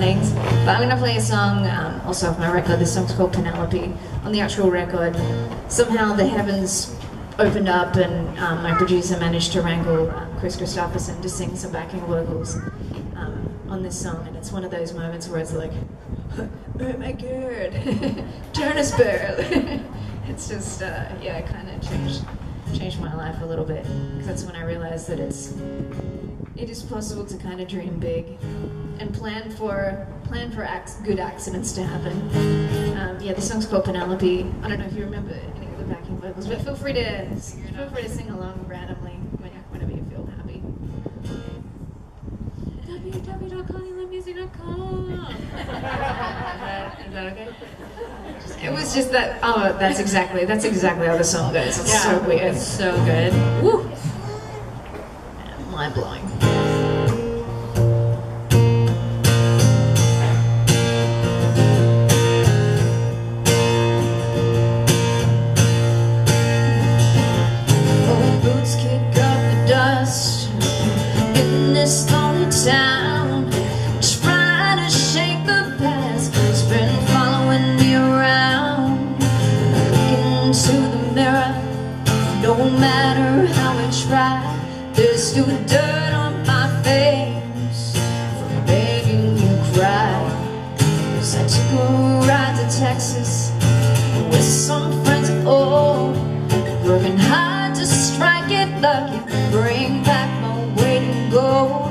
But I'm gonna play a song um, also off my record. This song's called Penelope. On the actual record, somehow the heavens opened up and um, my producer managed to wrangle um, Kris Kristofferson to sing some backing vocals um, on this song. And it's one of those moments where it's like, oh my god, Jonas Pearl. it's just, uh, yeah, it kind of changed, changed my life a little bit. Because that's when I realized that it's, it is possible to kind of dream big and plan for plan for ac good accidents to happen. Um, yeah, the song's called Penelope. I don't know if you remember any of the backing vocals, but feel free to feel free to sing along randomly is, that, is that okay? It was just that. Oh, that's exactly that's exactly how the song goes. It's yeah, so weird. It's so good. Woo! Mind face from making you cry. 'Cause I took a ride to Texas with some friends of old, working hard to strike it lucky, bring back my weight in gold,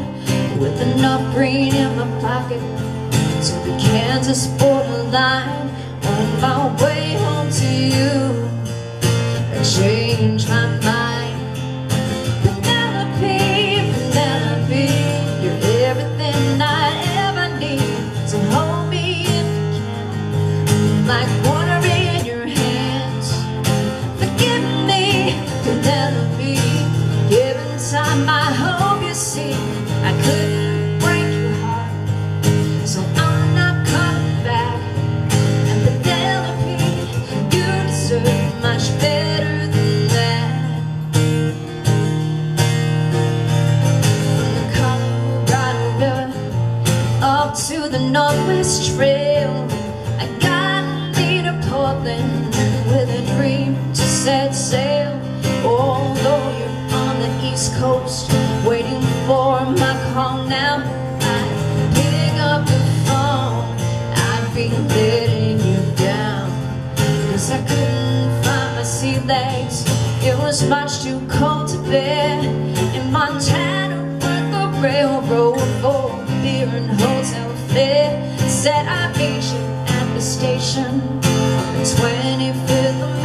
with enough green in my pocket to the Kansas borderline. On my way home to you, I changed my mind. Time I hope you see I couldn't break your heart, so I'm not coming back. And Penelope, you deserve much better than that. From the Colorado River up to the Northwest Trail, I got me to Portland with a dream to set sail. The East Coast, waiting for my call now, I pick up the phone. I'd be letting you down. Cause I couldn't find my sea legs It was much too cold to bear In Montana worked the railroad for beer and hotel fare Said I'd you at the station On the 25th of May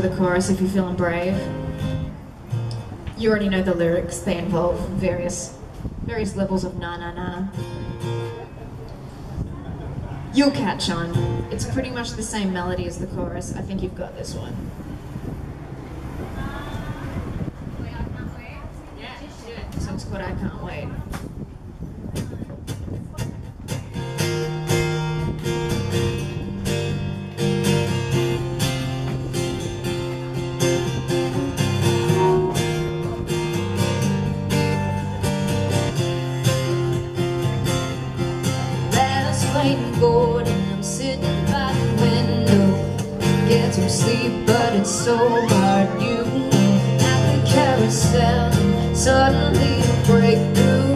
the chorus if you're feeling brave. You already know the lyrics, they involve various various levels of na na na. You'll catch on. It's pretty much the same melody as the chorus. I think you've got this one. So it's called I Can't Wait. bored and I'm sitting by the window. Get some sleep but it's so hard. You at the carousel. Suddenly a breakthrough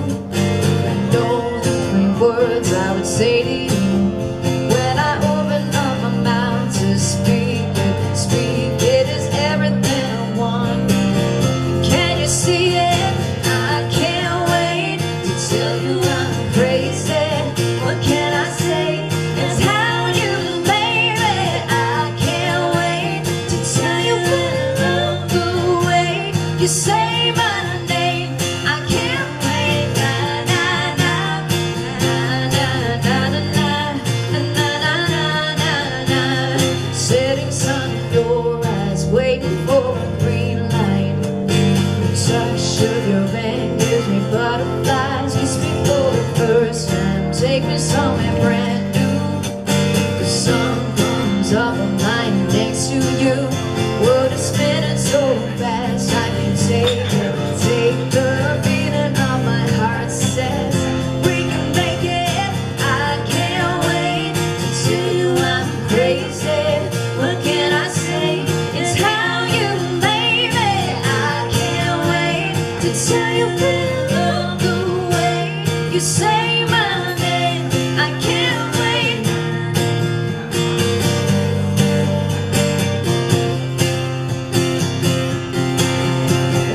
you say my name. I can't wait.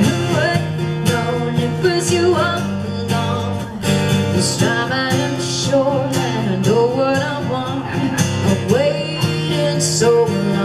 Who would have known it was you all along? This time I am sure I know what I want. I've so long.